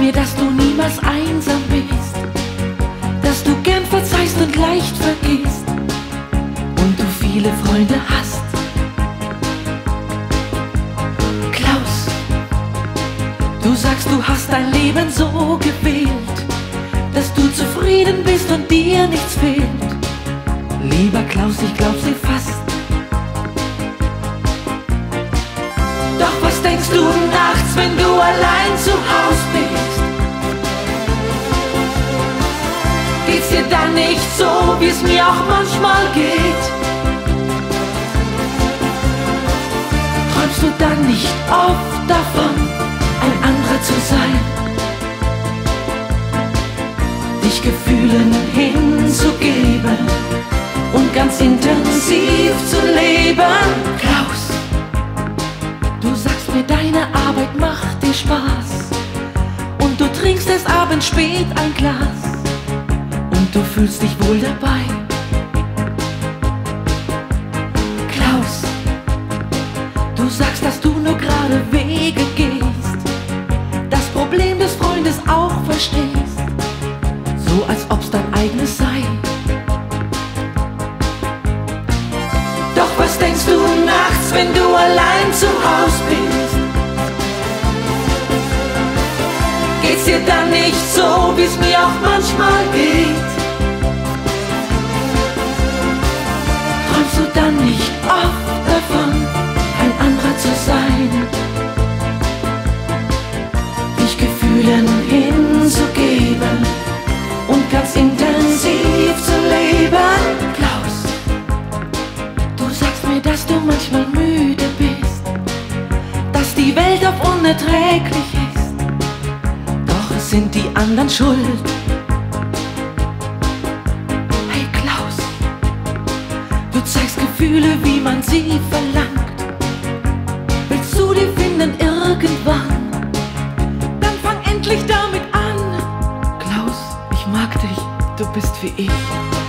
mir, dass du niemals einsam bist, dass du gern verzeihst und leicht vergisst und du viele Freunde hast. Klaus, du sagst, du hast dein Leben so gewählt, dass du zufrieden bist und dir nichts fehlt. Lieber Klaus, ich glaub's dir fast. Doch was denkst du nachts, wenn du allein zu Haus nicht so, wie es mir auch manchmal geht? Träumst du dann nicht oft davon, ein anderer zu sein? Dich Gefühlen hinzugeben und ganz intensiv zu leben? Klaus, du sagst mir, deine Arbeit macht dir Spaß und du trinkst es abends spät ein Glas du fühlst dich wohl dabei. Klaus, du sagst, dass du nur gerade Wege gehst, das Problem des Freundes auch verstehst, so als ob's dein eigenes sei. Doch was denkst du nachts, wenn du allein zu Haus bist? Geht's dir dann nicht so, wie's mir auch manchmal geht? Dann nicht oft davon, ein anderer zu sein? Dich Gefühlen hinzugeben und ganz intensiv zu leben? Klaus, du sagst mir, dass du manchmal müde bist, dass die Welt auf unerträglich ist, doch es sind die anderen schuld. Gefühle, wie man sie verlangt. Willst du die finden irgendwann? Dann fang endlich damit an. Klaus, ich mag dich, du bist wie ich.